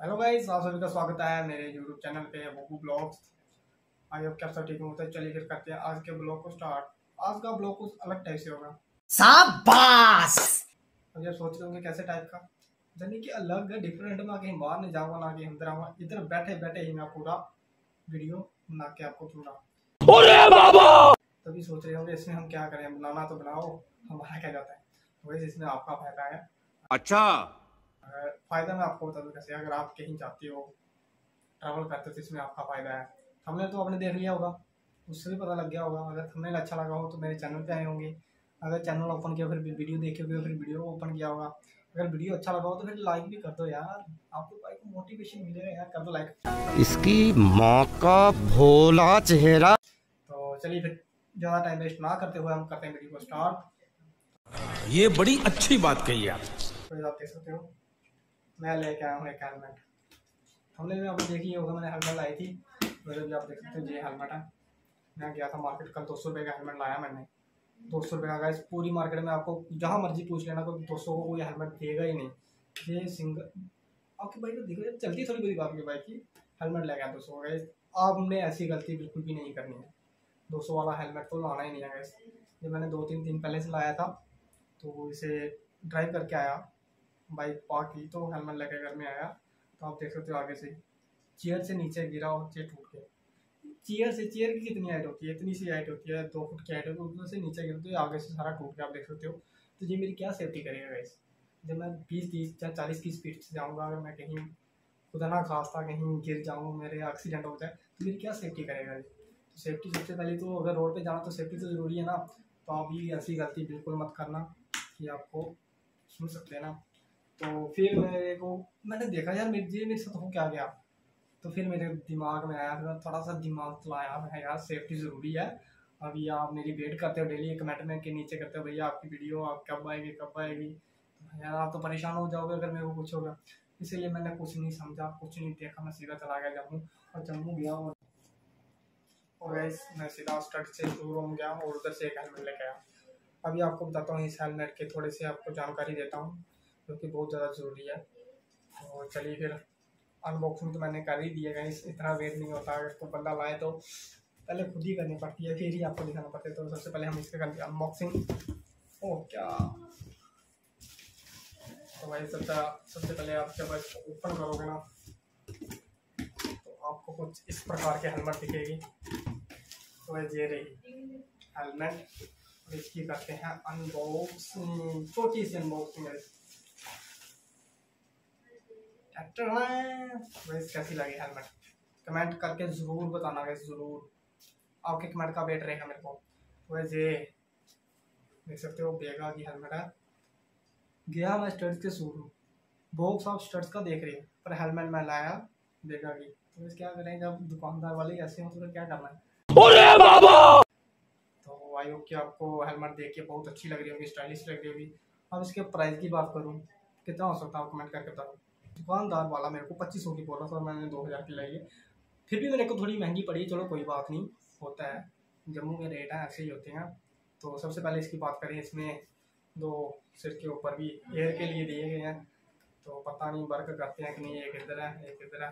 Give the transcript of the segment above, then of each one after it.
Hello guys आप सभी का स्वागत है मेरे यूट्यूब चैनल पे बबू ब्लॉग्स आई होप क्या सब ठीक होता है चलिए फिर करते हैं आज के ब्लॉग को स्टार्ट। आज का ब्लॉग कुछ अलग टाइप से होगा। शाबाश! अब ये सोच रहे होंगे कैसे टाइप का? यानी कि अलग है डिफरेंट मैं कहीं बाहर नहीं जाऊँगा ना कहीं अंदर आऊँगा। इधर बैठे बैठे ही मैं पूरा वीडियो बना के आपको दूँगा। अरे बाबा! तभी सोच रहे होंगे इसमें हम क्या करें? बनाना तो बनाओ हमारा क्या जाता है? वैसे इसमें आपका फ़ायदा है। अच्छा। फ़ायदा मैं आपको बता दूँ कैसे अगर आप कहीं जाते हो ट्रैवल करते हो तो इसमें आपका फ़ायदा है। हमने तो आपने देख लिया होगा उससे भी पता लग गया होगा। अगर थंबनेल अच्छा लगा हो तो मेरे चैनल पे आए होंगे। अगर चैनल ओपन किया फिर वीडियो देखे होगे फिर वीडियो ओपन किया होगा। अगर वीडियो अच्छा लगा हो तो फिर लाइक भी कर दो यार। आपको भाई को मोटिवेशन मिलेगा यार कर दो लाइक इसकी माँ का भोला चेहरा। तो चलिए फिर ज़्यादा टाइम वेस्ट ना करते हुए हम करते हैं वीडियो को स्टार्ट ये बड़ी अच्छी बात कही आप। तो आप देख सकते हो मैं लेके आया हूँ एक हेलमेट। हमने भी आपने देखी होगा मैंने हेलमेट लाई थी। मेरे भी आप देख सकते हो, ये हेलमेट है। मैं गया था मार्केट कल दो सौ रुपये का हेलमेट लाया मैंने। दो सौ रुपये का इस पूरी मार्केट में आपको जहाँ मर्ज़ी पूछ लेना तो दो सौ को कोई हेलमेट देगा ही नहीं। ये सिंगल आपकी बाइक तो देखो चलती थोड़ी बड़ी आपकी बाइक की, हेलमेट ले गया दो सौ का आपने ऐसी गलती बिल्कुल भी नहीं करनी है। दो सौ वाला हेलमेट तो लाना ही नहीं है गैस ये मैंने दो तीन दिन पहले से लाया था तो इसे ड्राइव करके आया। बाइक पार्क की तो हेलमेट लेके घर में आया। तो आप देख सकते हो आगे से। चेयर से नीचे गिरा और चेयर टूट गया। चेयर से, चेयर की कितनी हाइट होती है? इतनी सी हाइट होती है, दो फुट की हाइट होती है उसमें से नीचे गिरा तो आगे से सारा टूट गया, आप देख सकते हो। तो ये मेरी क्या सेफ्टी करेगा गाइस जब मैं बीस, तीस या चालीस की स्पीड से जाऊँगा, अगर मैं कहीं खुदा ना खास्ता कहीं गिर जाऊँ, मेरे एक्सीडेंट हो जाए तो मेरी क्या सेफ्टी करेगा तो सेफ्टी सबसे पहले तो अगर रोड पे जाना तो सेफ्टी तो ज़रूरी है ना? तो आप ये ऐसी गलती बिल्कुल मत करना कि आपको सुन सकते हैं ना? तो फिर मेरे को, मैंने देखा यार मेरे मेरे साथ हो क्या गया? तो फिर मेरे दिमाग में आया फिर थोड़ा सा दिमाग चलाया है यार सेफ्टी ज़रूरी है। अभी आप मेरी वेट करते हो डेली कमेंट में, के नीचे करते हो, भैया आपकी वीडियो आप कब आएगी कब आएगी? यार आप तो परेशान हो जाओगे अगर मेरे को कुछ होगा। इसीलिए मैंने कुछ नहीं समझा, कुछ नहीं देखा, मैं सीधा चला गया जम्मू, और जम्मू गया और और मैं सीधा स्टड से शोरूम गया और उधर से एक हेलमेट लेके आया। अभी आपको बताता हूँ इस हेलमेट के थोड़े से आपको जानकारी देता हूँ। क्योंकि बहुत ज़्यादा ज़रूरी है। तो चलिए फिर अनबॉक्सिंग तो मैंने कर ही दिया गाइस इतना वेट नहीं होता। अगर कोई बंदा लाए तो पहले खुद ही करनी पड़ती है, फिर ही आपको दिखाना पड़ता है। तो सबसे पहले हम इसके करते हैं अनबॉक्सिंग ओ क्या? तो भाई सबसे सबसे पहले आप जब ओपन करोगे ना तो आपको कुछ इस प्रकार के हेलमेट दिखेगी। तो भाई ये रही हेलमेट इसकी करते हैं अनबॉक्सिंग छोटी सी अनबॉक्सिंग है वैसे कैसी लगी हेलमेट? कमेंट करके ज़रूर बताना गैस ज़रूर। आपके कमेंट का वेट रहेगा मेरे को। वैसे देख सकते हो बेगा की हेलमेट है। गया मैं स्टड्स के सूट हूँ बॉक्स ऑफ़ स्टड्स का देख रही हूँ पर हेलमेट मैं लाया बेगा की। तो इस क्या करें जब दुकानदार वाले ऐसे हो तो क्या करना है? अरे बाबा! तो आई होप कि आपको हेलमेट देख के बहुत अच्छी लग रही होगी स्टाइलिश लग रही होगी। अब इसके प्राइस की बात करूँ कितना हो सकता है कमेंट करके बताओ। दुकानदार वाला मेरे को पच्चीस सौ की बोल रहा था मैंने दो हज़ार की लाई है। फिर भी मेरे को थोड़ी महँगी पड़ी। चलो कोई बात नहीं होता है। जम्मू में रेट हैं ऐसे ही होते हैं। तो सबसे पहले इसकी बात करें इसमें दो सिर के ऊपर भी एयर के लिए दिए गए हैं। तो पता नहीं वर्क करते हैं कि नहीं एक इधर है एक इधर है।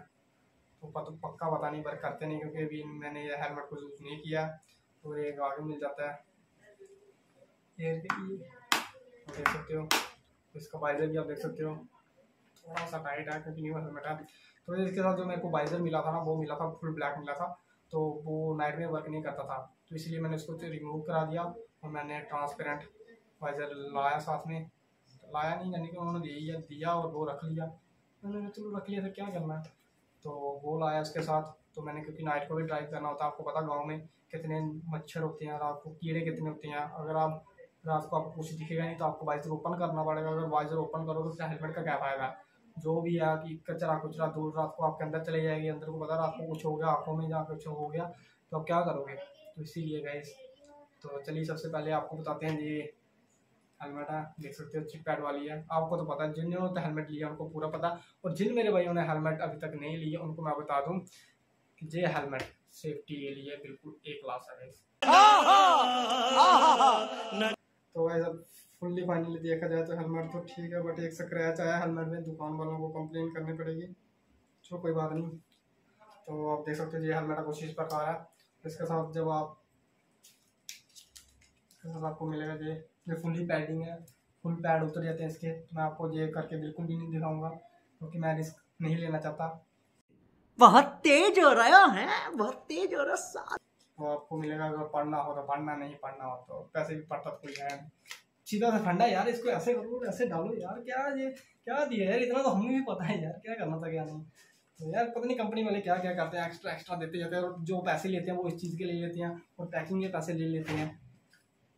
तो पत, पक्का पता नहीं वर्क करते नहीं क्योंकि अभी मैंने ये हेलमेट को यूज़ नहीं किया। तो एक आगे मिल जाता है। एयर के लिए देख सकते हो। इसका वाइजर भी आप देख सकते हो। थोड़ा सा टाइट है, क्योंकि न्यू हेलमेट है तो इसके साथ जो मेरे को वाइजर मिला था ना, वो मिला था फुल ब्लैक मिला था। तो वो नाइट में वर्क नहीं करता था। तो इसलिए मैंने उसको रिमूव करा दिया और मैंने ट्रांसपेरेंट वाइजर लाया साथ में। लाया नहीं, यानी कि उन्होंने दिया दिया और वो रख लिया। मैंने चलो रख लिया, फिर क्या करना है? तो वो लाया उसके साथ। तो मैंने, क्योंकि नाइट को भी ड्राइव करना होता है, आपको पता गाँव में कितने मच्छर होते हैं रात को कीड़े कितने होते हैं। अगर आप रात को आपको कुछ दिखेगा नहीं तो आपको वाइजर ओपन करना पड़ेगा। अगर वाइजर ओपन करोगे तो हेलमेट का क्या फ़ायदा? जो भी है कि कचरा कुचरा दूर रात को आपके अंदर चले जाएगी अंदर को पता रात को कुछ हो गया आँखों में जहाँ कुछ हो गया तो आप क्या करोगे? तो इसीलिए गए तो चलिए सबसे पहले आपको बताते हैं ये हेलमेट है देख सकते हो चिप पैड वाली है। आपको तो पता है जिन जिन्होंने तो हेलमेट लिया उनको पूरा पता और जिन मेरे भाइयों ने हेलमेट अभी तक नहीं लिया उनको मैं बता दूँ कि ये हेलमेट सेफ्टी के लिए बिल्कुल एक क्लास है तो वैसे फुल्ली फाइनली देखा जाए तो हेलमेट तो ठीक है बट एक स्क्रैच आया हेलमेट में दुकान वालों को कंप्लेन करनी पड़ेगी। चलो कोई बात नहीं। तो आप देख सकते हो ये हेलमेट कुछ इस प्रकार है। इसके साथ जब आप इसके साथ आपको मिलेगा ये ये फुली पैडिंग है। फुल पैड उतर जाते हैं इसके। मैं आपको ये करके बिल्कुल भी नहीं दिखाऊँगा क्योंकि तो मैं रिस्क नहीं लेना चाहता। बहुत तेज हो रहा है बहुत तेज हो रहा साथ। तो आपको मिलेगा अगर पढ़ना हो तो पढ़ना नहीं पढ़ना हो तो पैसे भी पढ़ता तो कोई है। सीधा सा फंडा यार इसको ऐसे करो ऐसे डालो, यार क्या ये, क्या दिया यार, इतना तो हमें भी पता है यार, क्या करना था क्या नहीं। तो यार पता नहीं कंपनी वाले क्या क्या करते हैं एक्स्ट्रा एक्स्ट्रा देते जाते हैं और जो पैसे लेते हैं वो इस चीज़ के ले लेते हैं और पैकिंग के पैसे ले लेते हैं।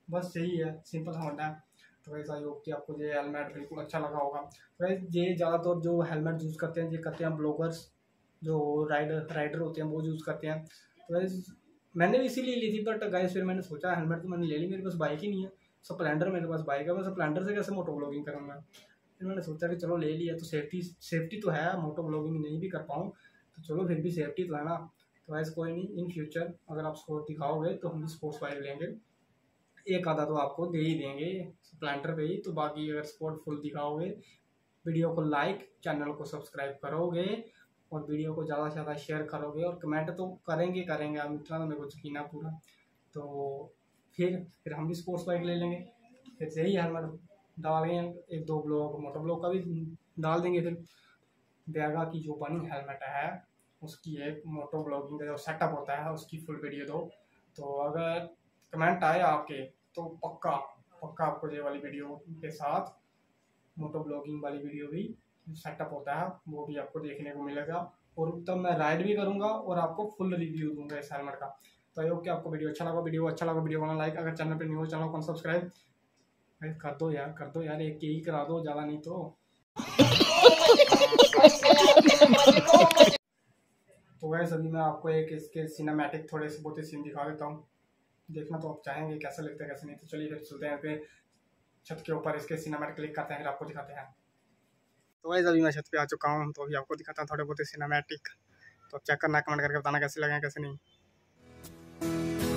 बस यही है सिंपल सा फंडा है तो वैसा आई होप कि आपको ये हेलमेट बिल्कुल अच्छा लगा होगा। तो वैसे ये ज़्यादातर जो हेलमेट यूज़ करते हैं, ये करते हैं ब्लॉगर्स जो राइडर राइडर होते हैं वो यूज़ करते हैं। तो वैसे मैंने भी इसीलिए ली थी बट गाइस फिर मैंने सोचा हेलमेट तो मैंने ले ली, मेरे पास बाइक ही नहीं है। स्प्लेंडर मेरे पास बाइक है, मैं स्प्लेंडर से कैसे मोटो ब्लॉगिंग करूँगा? फिर मैंने सोचा कि चलो ले लिया तो सेफ्टी सेफ्टी तो है मोटो ब्लॉगिंग नहीं भी कर पाऊँ तो चलो फिर भी सेफ्टी तो है ना तो वैसे कोई नहीं इन फ्यूचर अगर आप स्पोर्ट दिखाओगे तो हम भी स्पोर्ट्स बाइक लेंगे। एक आधा तो आपको दे ही देंगे स्प्लेंडर पे ही। तो बाकी अगर स्पोर्ट फुल दिखाओगे वीडियो को लाइक चैनल को सब्सक्राइब करोगे, और वीडियो को ज़्यादा से ज़्यादा शेयर करोगे, और कमेंट तो करेंगे करेंगे। आप इतना तो मेरे को यकीन है पूरा। तो फिर फिर हम भी स्पोर्ट्स बाइक ले लेंगे। फिर से ही हेलमेट डालेंगे एक दो ब्लॉक मोटर ब्लॉक का भी डाल देंगे। फिर बैगा की जो बनी हेलमेट है, उसकी एक मोटो ब्लॉगिंग का जो सेटअप होता है, उसकी फुल वीडियो दो। तो अगर कमेंट आए आपके तो पक्का पक्का आपको ये वाली वीडियो के साथ मोटो ब्लॉगिंग वाली वीडियो भी सेटअप होता है, वो भी आपको देखने को मिलेगा। और तब मैं राइड भी करूँगा और आपको फुल रिव्यू दूँगा इस हेलमेट का। तो आई होप कि आपको वीडियो अच्छा लगा। वीडियो अच्छा लगा वीडियो को लाइक अगर चैनल पर न्यू हो चैनल को सब्सक्राइब कर दो यार, कर दो यार। एक यही करा दो, ज़्यादा नहीं तो। तो वैसे अभी मैं आपको एक इसके सिनेमैटिक थोड़े से बहुत ही सीन दिखा देता हूँ। देखना तो आप चाहेंगे कैसा लगता है, कैसे नहीं। तो चलिए फिर चलते हैं, फिर छत के ऊपर इसके सिनेमैटिक क्लिक करते हैं, फिर आपको दिखाते हैं। तो वैसे अभी मैं छत पे आ चुका हूँ तो अभी आपको दिखाता हूँ थोड़े बहुत ही सिनेमैटिक तो चेक करना कमेंट करके बताना कैसे लगे, कैसे नहीं। आई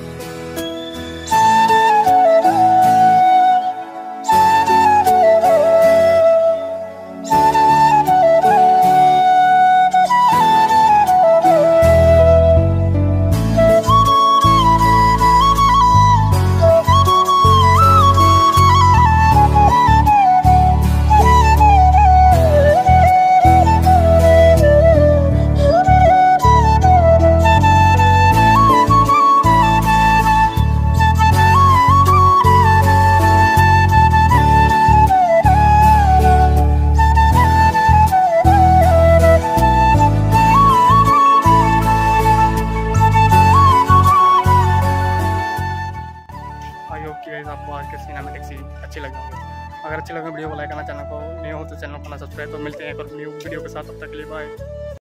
तो चैनल को ना सब्सक्राइब तो मिलते हैं एक और न्यू वीडियो के साथ। तब तक के लिए बाय